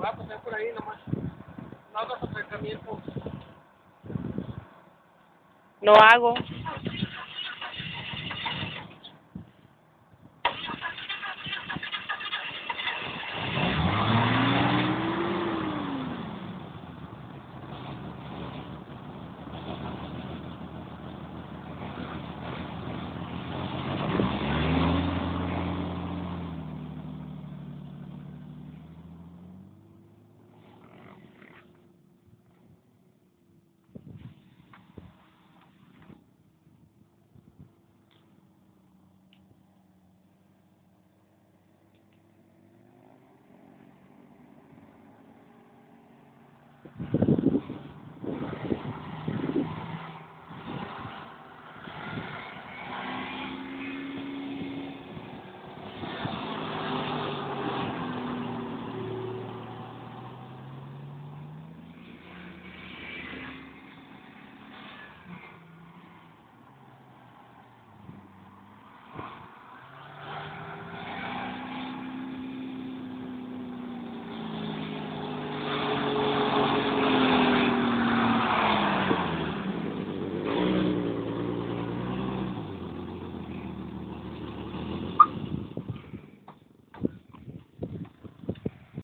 Voy a pasar por ahí nomás. No hagas acercamientos. No hago.